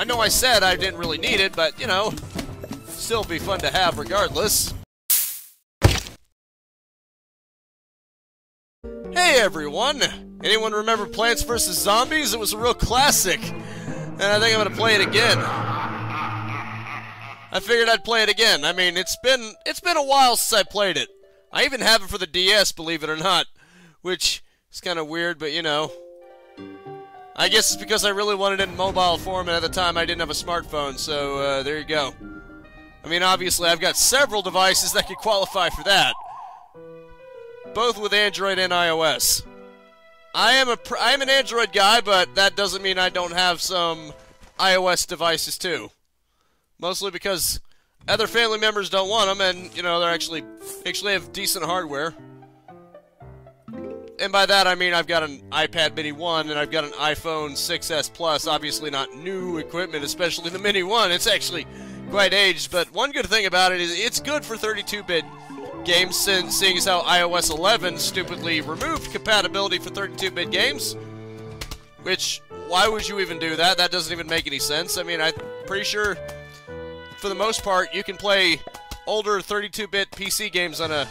I know I said I didn't really need it, but, you know, still be fun to have regardless. Hey everyone! Anyone remember Plants vs. Zombies? It was a real classic. And I think I'm gonna play it again. I figured I'd play it again. I mean, it's been it's been a while since I played it. I even have it for the DS, believe it or not, which is kind of weird, but you know. I guess it's because I really wanted it in mobile form, and at the time I didn't have a smartphone, so uh, there you go. I mean, obviously I've got several devices that could qualify for that, both with Android and iOS. I am a I am an Android guy, but that doesn't mean I don't have some iOS devices too. Mostly because other family members don't want them, and you know they're actually actually have decent hardware. And by that I mean I've got an iPad Mini 1 and I've got an iPhone 6s Plus. Obviously not new equipment, especially the Mini 1. It's actually quite aged, but one good thing about it is it's good for 32-bit games, since seeing as how iOS 11 stupidly removed compatibility for 32-bit games. Which, why would you even do that? That doesn't even make any sense. I mean, I'm pretty sure for the most part, you can play older 32-bit PC games on a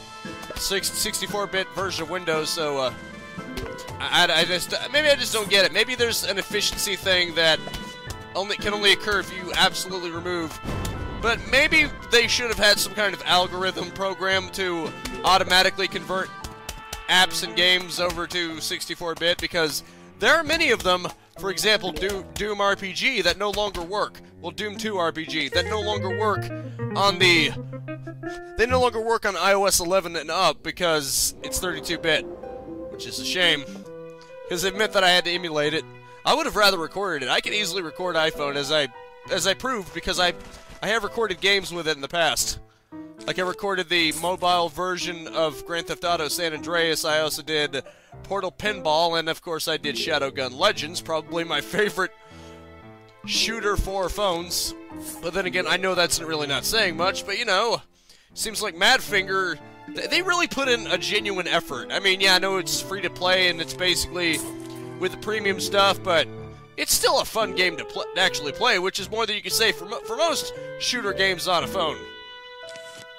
64-bit version of Windows, so, uh, I, I, just, maybe I just don't get it. Maybe there's an efficiency thing that only can only occur if you absolutely remove. But maybe they should have had some kind of algorithm program to automatically convert apps and games over to 64-bit, because there are many of them for example, Do Doom RPG that no longer work. Well, Doom 2 RPG that no longer work on the... They no longer work on iOS 11 and up because it's 32-bit, which is a shame. Because it meant that I had to emulate it. I would have rather recorded it. I can easily record iPhone as I as I proved because I I have recorded games with it in the past. Like I recorded the mobile version of Grand Theft Auto San Andreas. I also did Portal Pinball, and of course I did Shadowgun Legends, probably my favorite shooter for phones. But then again, I know that's really not saying much, but you know, seems like Madfinger, they really put in a genuine effort. I mean, yeah, I know it's free to play and it's basically with the premium stuff, but it's still a fun game to, pl to actually play, which is more than you can say for, mo for most shooter games on a phone.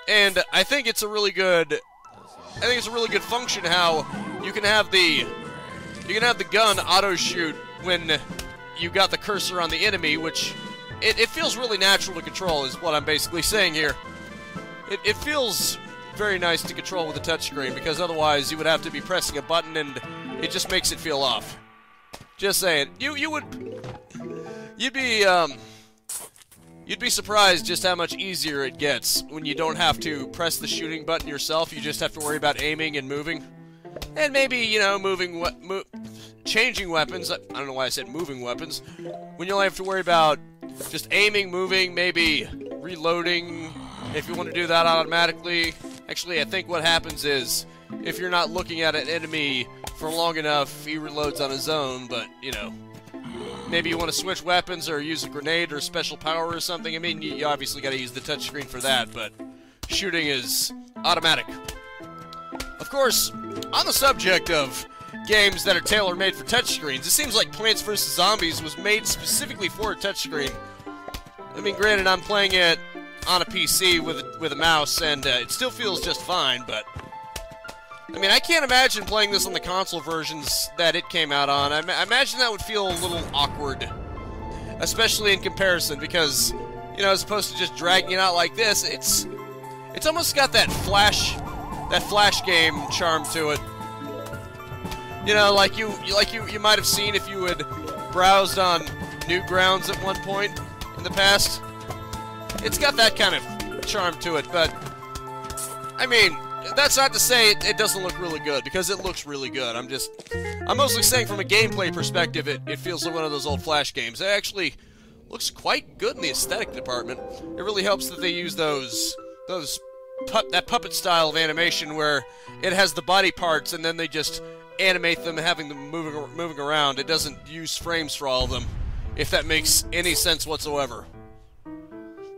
And I think it's a really good I think it's a really good function how you can have the you can have the gun auto shoot when you got the cursor on the enemy, which it, it feels really natural to control is what I'm basically saying here. It, it feels very nice to control with a touchscreen because otherwise you would have to be pressing a button and it just makes it feel off. Just saying. You you would you'd be um You'd be surprised just how much easier it gets when you don't have to press the shooting button yourself. You just have to worry about aiming and moving. And maybe, you know, moving, what, mo changing weapons. I don't know why I said moving weapons. When you only have to worry about just aiming, moving, maybe reloading, if you want to do that automatically. Actually, I think what happens is, if you're not looking at an enemy for long enough, he reloads on his own, but, you know, maybe you want to switch weapons or use a grenade or special power or something. I mean, you, obviously got to use the touchscreen for that, but shooting is automatic. Of course, on the subject of games that are tailor-made for touchscreens, it seems like Plants vs. Zombies was made specifically for a touchscreen. I mean, granted, I'm playing it on a PC with a, with a mouse, and uh, it still feels just fine, but I mean, I can't imagine playing this on the console versions that it came out on. I, I imagine that would feel a little awkward, especially in comparison, because, you know, as opposed to just dragging it out like this, it's it's almost got that flash that flash game charm to it. You know, like you like you you might have seen if you had browsed on Newgrounds at one point in the past. It's got that kind of charm to it, but I mean, that's not to say it, it, doesn't look really good, because it looks really good. I'm just... I'm mostly saying from a gameplay perspective, it, it feels like one of those old Flash games. It actually looks quite good in the aesthetic department. It really helps that they use those... those pu that puppet style of animation where it has the body parts and then they just animate them having them moving moving around. It doesn't use frames for all of them, if that makes any sense whatsoever.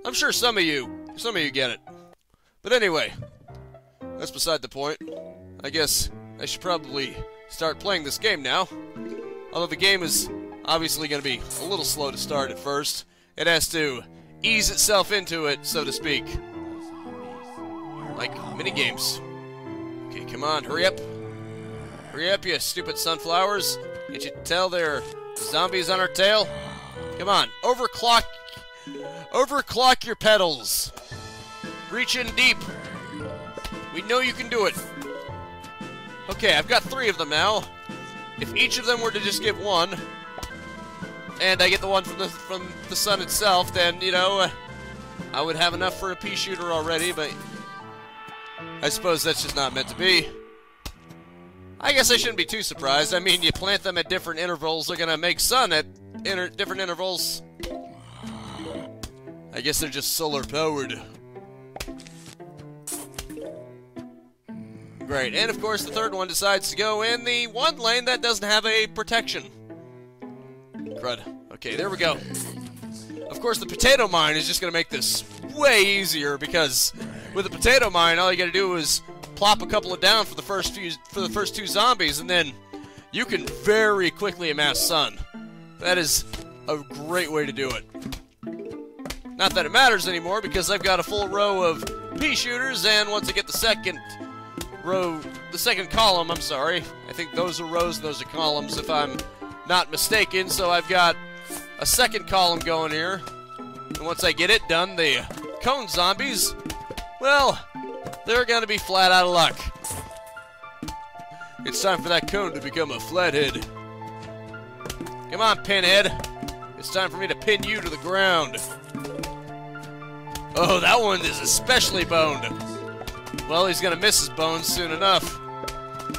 I'm sure some of you, some of you get it. But anyway, that's beside the point. I guess I should probably start playing this game now. Although the game is obviously going to be a little slow to start at first. it has to ease itself into it, so to speak. Like mini games. Okay, come on, hurry up. Hurry up, you stupid sunflowers. Can't you tell there are zombies on our tail? Come on, overclock overclock your pedals. Reach in deep. We know you can do it. Okay, I've got three of them now. If each of them were to just give one, and I get the one from the from the sun itself, then you know uh, I would have enough for a pea shooter already. But I suppose that's just not meant to be. I guess I shouldn't be too surprised. I mean, you plant them at different intervals, they're gonna make sun at inter different intervals. I guess they're just solar powered. Great, and of course the third one decides to go in the one lane that doesn't have a protection. Crud. Okay, there we go. Of course the potato mine is just to make this way easier because with a potato mine all you got to do is plop a couple of down for the first few for the first two zombies and then you can very quickly amass sun. That is a great way to do it. Not that it matters anymore because I've got a full row of pea shooters and once I get the second row, the second column, I'm sorry. I think those are rows those are columns if I'm not mistaken. So I've got a second column going here. And once I get it done, the cone zombies, well, they're to be flat out of luck. It's time for that cone to become a flathead. Come on, Pinhead. It's time for me to pin you to the ground. Oh, that one is especially boned. Well, he's gonna miss his bones soon enough.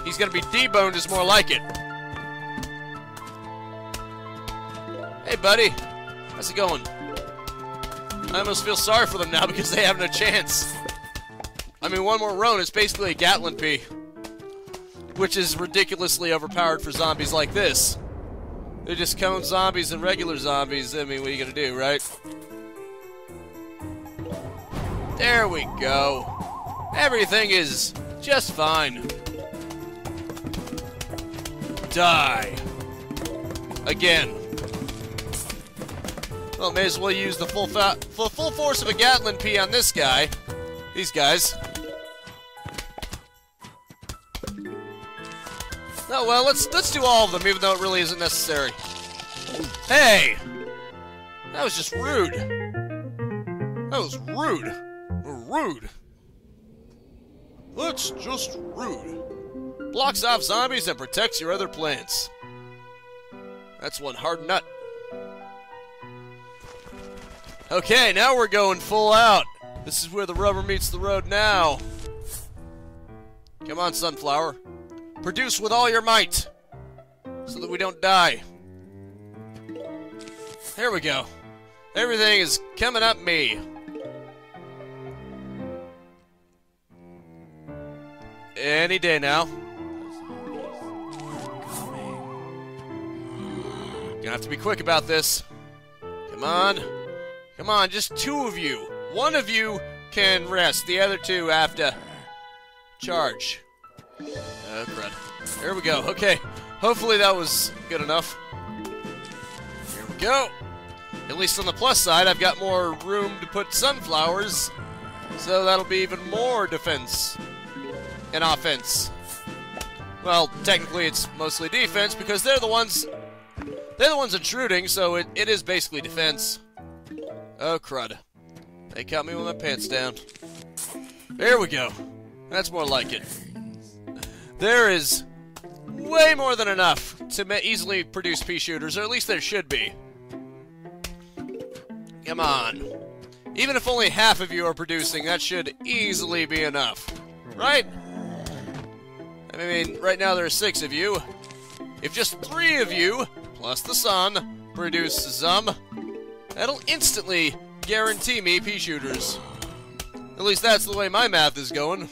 He's gonna be deboned is more like it. Hey, buddy. How's it going? I almost feel sorry for them now because they have no chance. I mean, one more roan is basically a Gatling Pea. Which is ridiculously overpowered for zombies like this. They're just cone zombies and regular zombies. I mean, what are you gonna do, right? There we go. Everything is just fine. Die. Again. Well, may as well use the full, full, full force of a Gatling Pea on this guy. These guys. Oh well, let's let's do all of them, even though it really isn't necessary. Hey, that was just rude. That was rude. Rude. That's just rude. Blocks off zombies and protects your other plants. That's one hard nut. Okay, now we're going full out. This is where the rubber meets the road now. Come on, Sunflower. Produce with all your might. So that we don't die. There we go. Everything is coming up me. Any day now. Gonna have to be quick about this. Come on. Come on, just two of you. One of you can rest. The other two have to charge. There we go. Okay. Hopefully that was good enough. Here we go. At least on the plus side, I've got more room to put sunflowers, so that'll be even more defense and offense. Well, technically it's mostly defense because they're the ones they're the ones intruding, so it, it is basically defense. Oh crud. They caught me with my pants down. There we go. That's more like it. There is way more than enough to easily produce pea shooters, or at least there should be. Come on. Even if only half of you are producing, that should easily be enough. Right? I mean, right now there are six of you. If just three of you, plus the sun, produce some, that'll instantly guarantee me pea shooters. At least that's the way my math is going.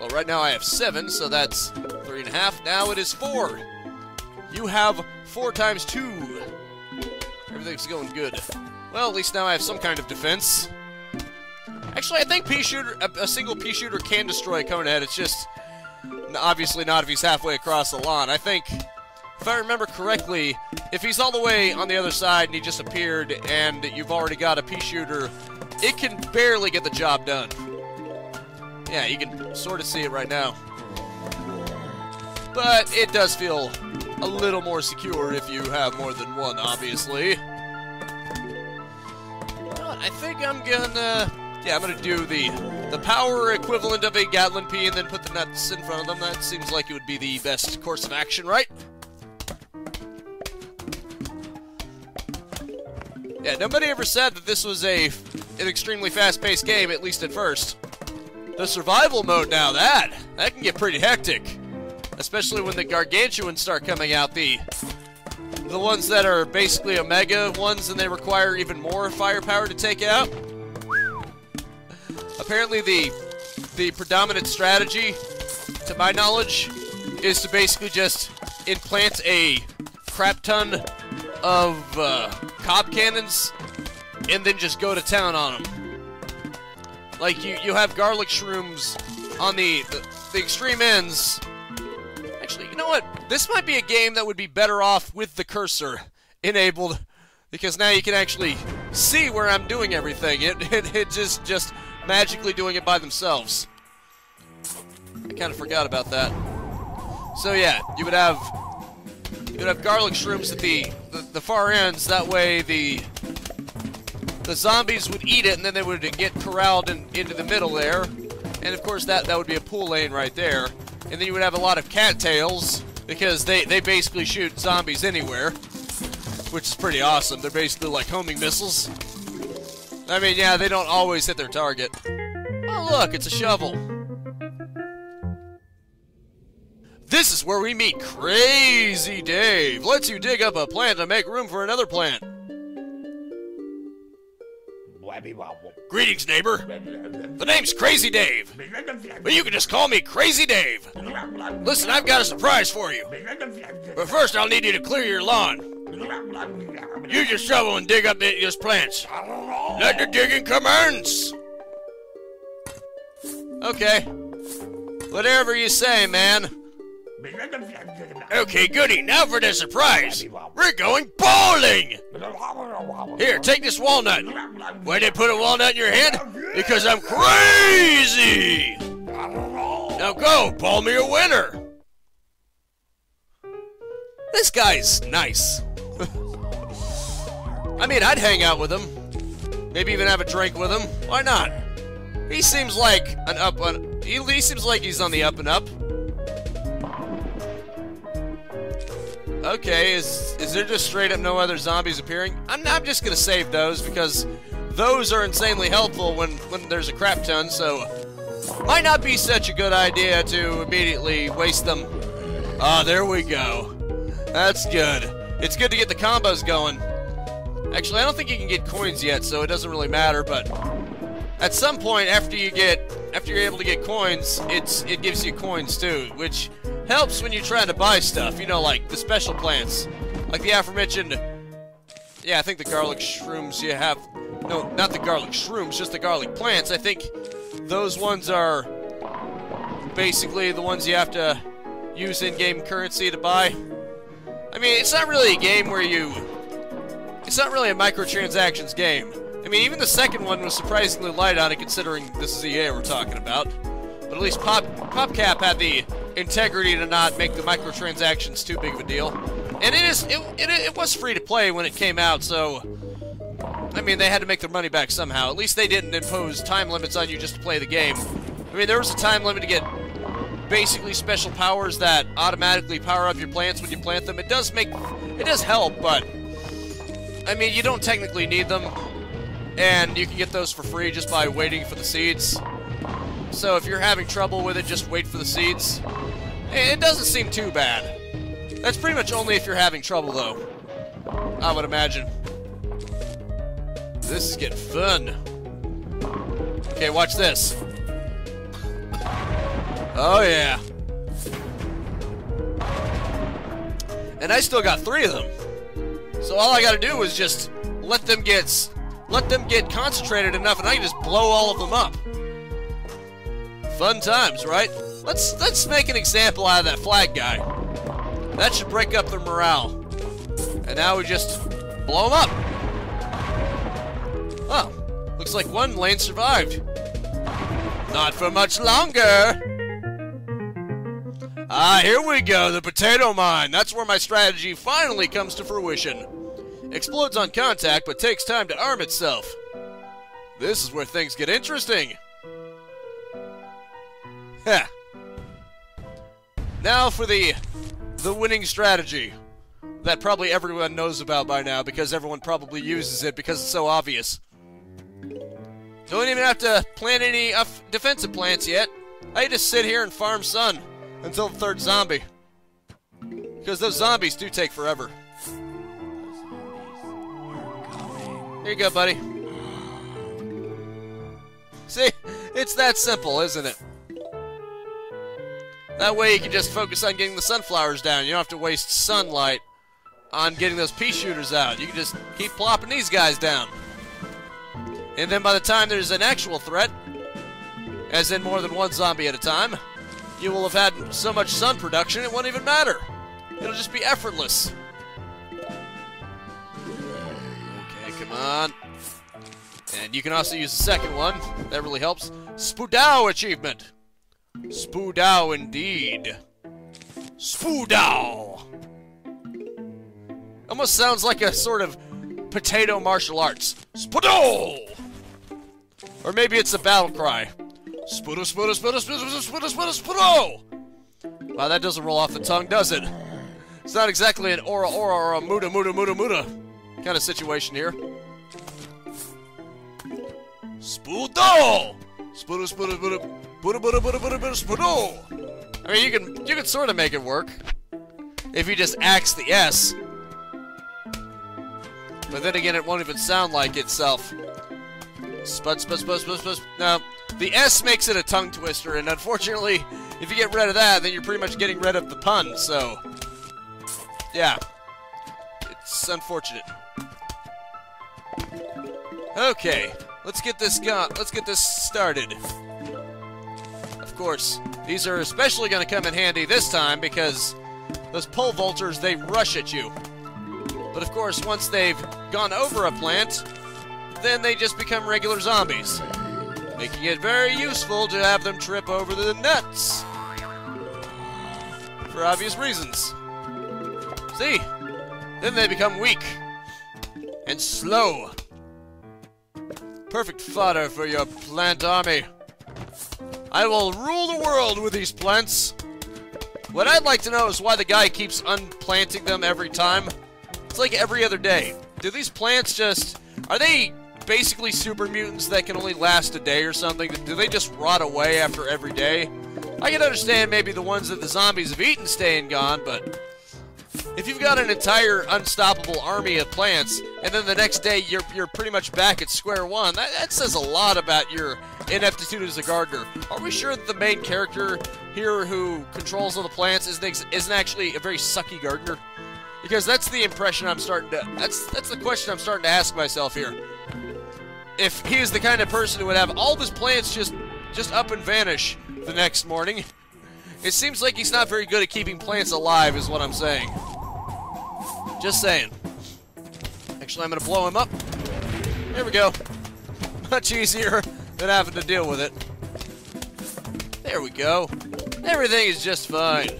Well, right now I have seven, so that's half. Now it is four. You have four times two. Everything's going good. Well, at least now I have some kind of defense. Actually, I think pea shooter, a, a single pea shooter can destroy a. It's just obviously not if he's halfway across the lawn. I think if I remember correctly, if he's all the way on the other side and he just appeared and you've already got a pea shooter, it can barely get the job done. Yeah, you can sort of see it right now. But it does feel a little more secure if you have more than one, obviously. But I think I'm gonna... Yeah, I'm gonna do the the power equivalent of a Gatling Pea and then put the nuts in front of them. That seems like it would be the best course of action, right? Yeah, nobody ever said that this was a an extremely fast-paced game, at least at first. The survival mode now, that, that can get pretty hectic. Especially when the gargantuans start coming out, the the ones that are basically Omega ones and they require even more firepower to take out. Apparently the the predominant strategy, to my knowledge, is to basically just implant a crap ton of uh, cob cannons and then just go to town on them. Like, you, you have garlic shrooms on the, the, the extreme ends. You know what? This might be a game that would be better off with the cursor enabled because now you can actually see where I'm doing everything. It, it, it just, just magically doing it by themselves. I kind of forgot about that. So yeah, you would have you would have garlic shrooms at the, the, the far ends. That way the the zombies would eat it, and then they would get corralled in, into the middle there. And of course, that that would be a pool lane right there. And then you would have a lot of cattails because they they basically shoot zombies anywhere, which is pretty awesome. They're basically like homing missiles. I mean, yeah, they don't always hit their target. Oh, look, it's a shovel. This is where we meet Crazy Dave. Lets you dig up a plant to make room for another plant. Greetings, neighbor. The name's Crazy Dave. But you can just call me Crazy Dave. Listen, I've got a surprise for you. But first, I'll need you to clear your lawn. Use your shovel and dig up these plants. Let the digging commence. Okay. Whatever you say, man. Okay, goody. Now for the surprise. We're going bowling. Here, take this walnut. Why did they put a walnut in your hand? Because I'm crazy. Now go, ball me a winner. This guy's nice. I mean, I'd hang out with him. Maybe even have a drink with him. Why not? He seems like an up on. He, he seems like he's on the up and up. Okay, is is there just straight up no other zombies appearing? I'm I'm just gonna save those because those are insanely helpful when when there's a crap ton. So might not be such a good idea to immediately waste them. Ah, there we go. That's good. It's good to get the combos going. Actually, I don't think you can get coins yet, so it doesn't really matter, but at some point after you get after you're able to get coins, it's it gives you coins too, which helps when you're trying to buy stuff, you know, like the special plants. Like the aforementioned Yeah, I think the garlic shrooms you have no, not the garlic shrooms, just the garlic plants. I think those ones are basically the ones you have to use in-game currency to buy. I mean, it's not really a game where you it's not really a microtransactions game. I mean, even the second one was surprisingly light on it, considering this is EA we're talking about. But at least Pop PopCap had the integrity to not make the microtransactions too big of a deal. And it is it, it, it was free to play when it came out, so I mean, they had to make their money back somehow. At least they didn't impose time limits on you just to play the game. I mean, there was a time limit to get basically special powers that automatically power up your plants when you plant them. It does make, it does help, but I mean, you don't technically need them, and you can get those for free just by waiting for the seeds. So if you're having trouble with it, just wait for the seeds. It doesn't seem too bad. That's pretty much only if you're having trouble, though. I would imagine. This is getting fun. Okay, watch this. Oh, yeah. And I still got three of them. So all I gotta do is just let them get let them get concentrated enough and I can just blow all of them up. Fun times, right? Let's let's make an example out of that flag guy. That should break up their morale. And now we just blow them up. Oh, looks like one lane survived. Not for much longer. Ah, here we go, the potato mine. That's where my strategy finally comes to fruition. Explodes on contact, but takes time to arm itself. This is where things get interesting. Heh. Now for the the winning strategy that probably everyone knows about by now because everyone probably uses it because it's so obvious. Don't even have to plant any defensive plants yet. I just sit here and farm sun until the third zombie. Because those zombies do take forever. Here you go, buddy. See, it's that simple, isn't it? That way you can just focus on getting the sunflowers down. You don't have to waste sunlight on getting those pea shooters out. You can just keep plopping these guys down. And then by the time there's an actual threat, as in more than one zombie at a time, you will have had so much sun production it won't even matter. It'll just be effortless. Okay, come on. And you can also use the second one. That really helps. Spudow achievement. Spudow indeed. Spudow! Almost sounds like a sort of potato martial arts. Spoodow! Or maybe it's a battle cry. Spudo, spudo, spudo, spudo, spudo, spudo, spudo! Wow, that doesn't roll off the tongue, does it? It's not exactly an ora, ora, or a muda, muda, muda, muda kind of situation here. Spudo! Spudo, spudo, spudo. I mean, you can you can sort of make it work if you just axe the S. But then again, it won't even sound like itself. Spud, spud, spud, spud, spud. No, the S makes it a tongue twister, and unfortunately, if you get rid of that, then you're pretty much getting rid of the pun. So, yeah, it's unfortunate. Okay, let's get this gun. Let's get this started of course. These are especially going to come in handy this time because those pole vaulters, they rush at you. But of course, once they've gone over a plant, then they just become regular zombies, making it very useful to have them trip over the nuts. For obvious reasons. See? Then they become weak and slow. Perfect fodder for your plant army. I will rule the world with these plants. What I'd like to know is why the guy keeps unplanting them every time. It's like every other day. Do these plants just... Are they basically super mutants that can only last a day or something? Do they just rot away after every day? I can understand maybe the ones that the zombies have eaten staying gone, but... If you've got an entire unstoppable army of plants, and then the next day you're, you're pretty much back at square one, that, that says a lot about your ineptitude as a gardener. Are we sure that the main character here who controls all the plants isn't, isn't actually a very sucky gardener? Because that's the impression I'm starting to... That's, that's the question I'm starting to ask myself here. If he is the kind of person who would have all of his plants just, just up and vanish the next morning, it seems like he's not very good at keeping plants alive is what I'm saying. Just saying. Actually, I'm going to blow him up. There we go. Much easier than having to deal with it. There we go. Everything is just fine.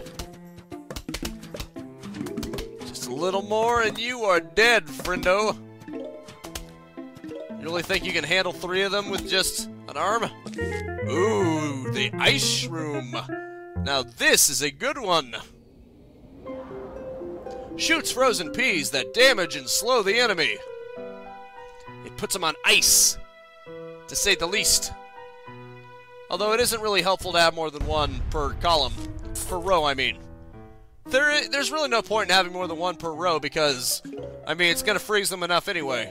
Just a little more and you are dead, friendo. You really think you can handle three of them with just an arm? Ooh, the ice room. Now this is a good one. Shoots frozen peas that damage and slow the enemy. It puts them on ice to say the least. Although it isn't really helpful to have more than one per column. Per row, I mean. There, there's really no point in having more than one per row because, I mean, it's going to freeze them enough anyway.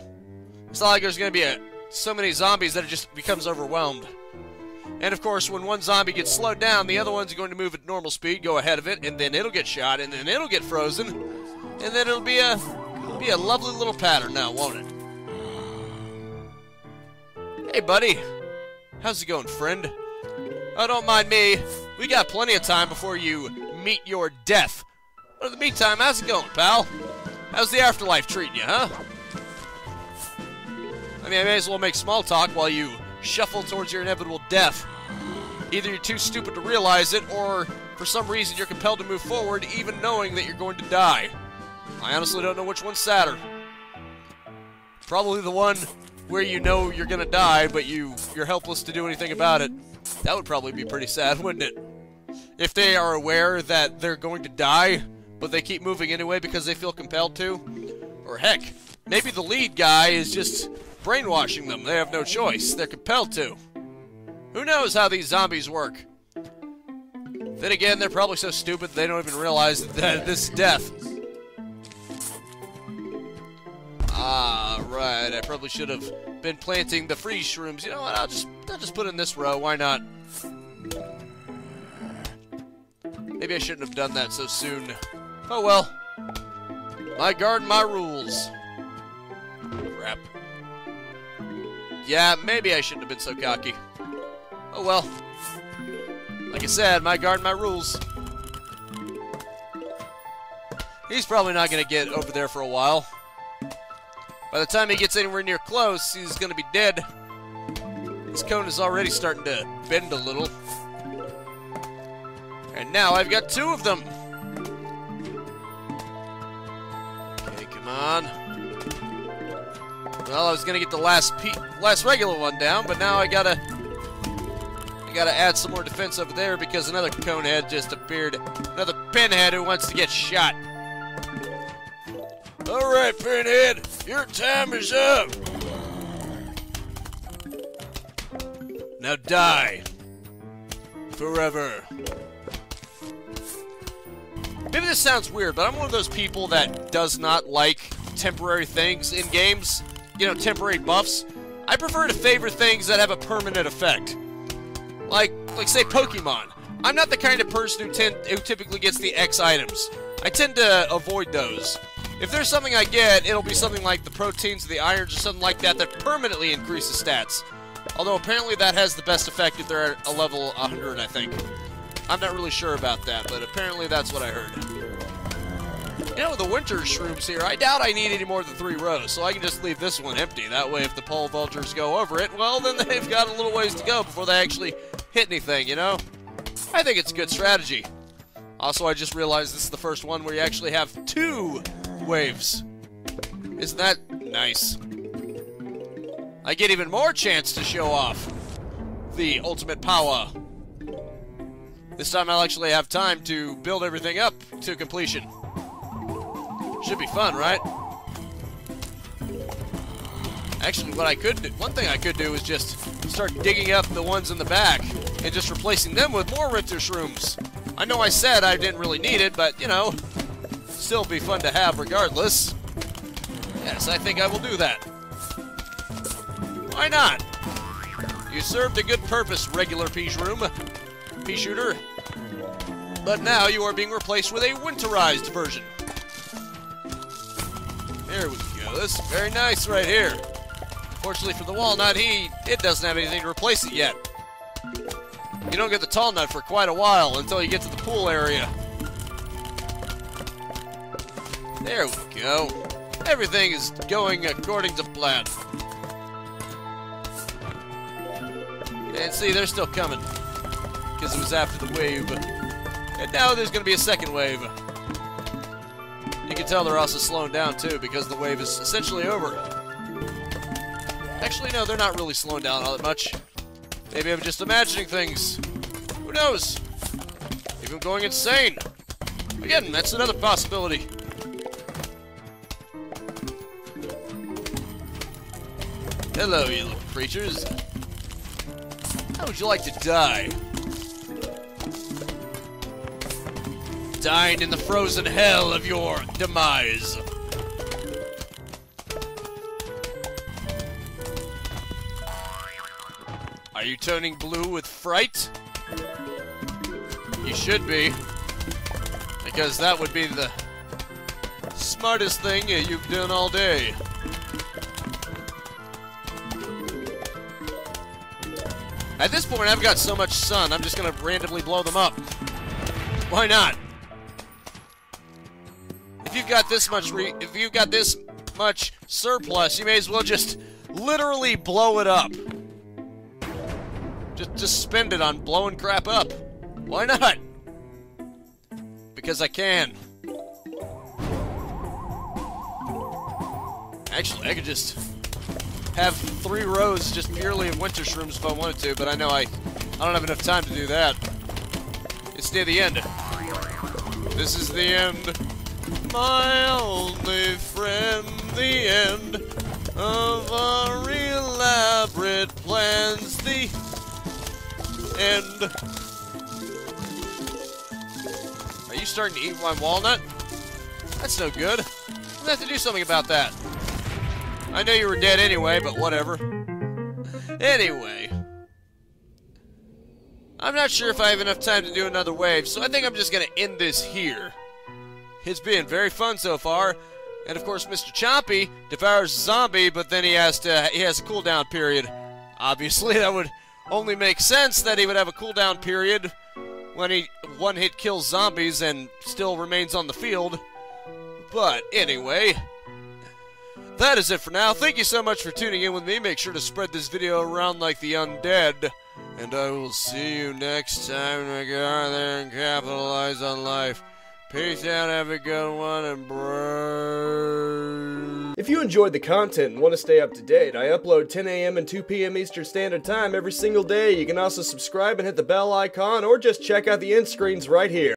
It's not like there's going to be a, so many zombies that it just becomes overwhelmed. And of course, when one zombie gets slowed down, the other one's going to move at normal speed, go ahead of it, and then it'll get shot, and then it'll get frozen, and then it'll be a, be a lovely little pattern now, won't it? Hey, buddy. How's it going, friend? Oh, don't mind me. We got plenty of time before you meet your death. But in the meantime, how's it going, pal? How's the afterlife treating you, huh? I mean, I may as well make small talk while you shuffle towards your inevitable death. Either you're too stupid to realize it, or for some reason you're compelled to move forward even knowing that you're going to die. I honestly don't know which one's sadder. Probably the one where you know you're gonna die, but you, you're helpless to do anything about it. That would probably be pretty sad, wouldn't it? If they are aware that they're going to die, but they keep moving anyway because they feel compelled to. Or heck, maybe the lead guy is just brainwashing them. They have no choice. They're compelled to. Who knows how these zombies work? Then again, they're probably so stupid they don't even realize that this is death. Ah, right. I probably should have been planting the freeze shrooms. You know what? I'll just I'll just put in this row. Why not? Maybe I shouldn't have done that so soon. Oh well. My garden, my rules. Crap. Yeah, maybe I shouldn't have been so cocky. Oh well. Like I said, my garden, my rules. He's probably not going to get over there for a while. By the time he gets anywhere near close, he's going to be dead. This cone is already starting to bend a little. And now I've got two of them. Okay, come on. Well, I was gonna get the last last regular one down, but now I gotta I gotta add some more defense over there because another conehead just appeared. Another pinhead who wants to get shot. All right, pinhead, your time is up. Now die forever. Maybe this sounds weird, but I'm one of those people that does not like temporary things in games. You know, temporary buffs. I prefer to favor things that have a permanent effect. Like, like say Pokemon. I'm not the kind of person who tend who typically gets the X items. I tend to avoid those. If there's something I get, it'll be something like the proteins the irons or something like that that permanently increases stats. Although apparently that has the best effect if they're at a level 100, I think. I'm not really sure about that, but apparently that's what I heard. You know, the winter shrooms here, I doubt I need any more than three rows, so I can just leave this one empty. That way, if the pole vaulters go over it, well, then they've got a little ways to go before they actually hit anything, you know? I think it's a good strategy. Also, I just realized this is the first one where you actually have two waves. Isn't that nice? I get even more chance to show off the ultimate power. This time I'll actually have time to build everything up to completion. Should be fun, right? Actually, what I could do, one thing I could do is just start digging up the ones in the back and just replacing them with more Richter Shrooms. I know I said I didn't really need it, but, you know, still be fun to have regardless. Yes, I think I will do that. Why not? You served a good purpose, regular pea shroom pea shooter. But now you are being replaced with a winterized version. There we go. This is very nice right here. Fortunately for the walnut, he it doesn't have anything to replace it yet. You don't get the tall nut for quite a while until you get to the pool area. There we go. Everything is going according to plan. And see, they're still coming because it was after the wave. And now there's going to be a second wave. You can tell they're also slowing down too because the wave is essentially over. Actually, no, they're not really slowing down all that much. Maybe I'm just imagining things. Who knows? Maybe I'm going insane. Again, that's another possibility. Hello, you little creatures. How would you like to die? Dying in the frozen hell of your demise. Are you turning blue with fright? You should be. Because that would be the smartest thing you've done all day. At this point, I've got so much sun, I'm just gonna randomly blow them up. Why not? Got this much re- if you've got this much surplus, you may as well just literally blow it up. Just just spend it on blowing crap up. Why not? Because I can. Actually, I could just have three rows just purely of winter shrooms if I wanted to, but I know I, I don't have enough time to do that. It's near the end. This is the end. My only friend, the end of our elaborate plans, the end. Are you starting to eat my walnut? That's no good. Gonna have to do something about that. I know you were dead anyway, but whatever. Anyway. I'm not sure if I have enough time to do another wave, so I think I'm just to end this here. It's been very fun so far. And of course, Mr. Chompy devours a zombie, but then he has to he has a cooldown period. Obviously, that would only make sense that he would have a cooldown period when he one hit kills zombies and still remains on the field. But anyway, that is it for now. Thank you so much for tuning in with me. Make sure to spread this video around like the undead. And I will see you next time to go and capitalize on life. Peace out, have a good one, and bro. If you enjoyed the content and want to stay up to date, I upload 10 a.m. and 2 p.m. Eastern Standard Time every single day. You can also subscribe and hit the bell icon, or just check out the end screens right here.